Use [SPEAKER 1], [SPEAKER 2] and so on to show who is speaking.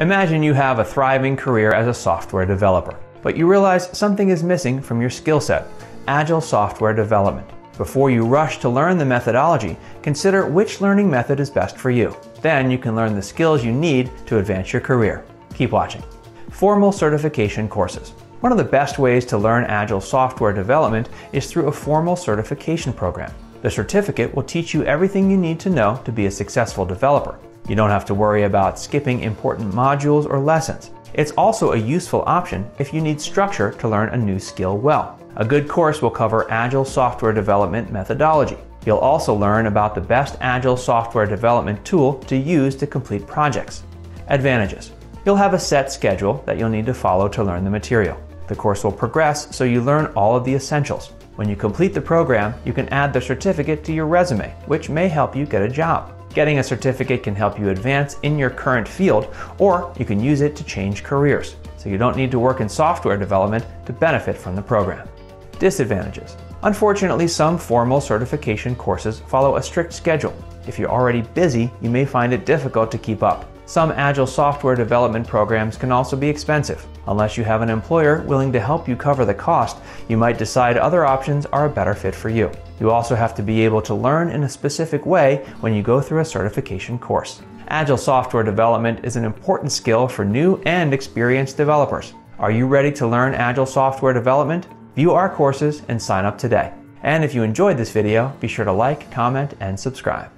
[SPEAKER 1] Imagine you have a thriving career as a software developer, but you realize something is missing from your skill set agile software development. Before you rush to learn the methodology, consider which learning method is best for you. Then you can learn the skills you need to advance your career. Keep watching. Formal certification courses. One of the best ways to learn Agile software development is through a formal certification program. The certificate will teach you everything you need to know to be a successful developer. You don't have to worry about skipping important modules or lessons. It's also a useful option if you need structure to learn a new skill well. A good course will cover Agile software development methodology. You'll also learn about the best Agile software development tool to use to complete projects. Advantages. You'll have a set schedule that you'll need to follow to learn the material. The course will progress so you learn all of the essentials. When you complete the program, you can add the certificate to your resume, which may help you get a job. Getting a certificate can help you advance in your current field, or you can use it to change careers, so you don't need to work in software development to benefit from the program. Disadvantages. Unfortunately, some formal certification courses follow a strict schedule. If you're already busy, you may find it difficult to keep up. Some Agile software development programs can also be expensive. Unless you have an employer willing to help you cover the cost, you might decide other options are a better fit for you. You also have to be able to learn in a specific way when you go through a certification course. Agile software development is an important skill for new and experienced developers. Are you ready to learn Agile software development? View our courses and sign up today. And if you enjoyed this video, be sure to like, comment, and subscribe.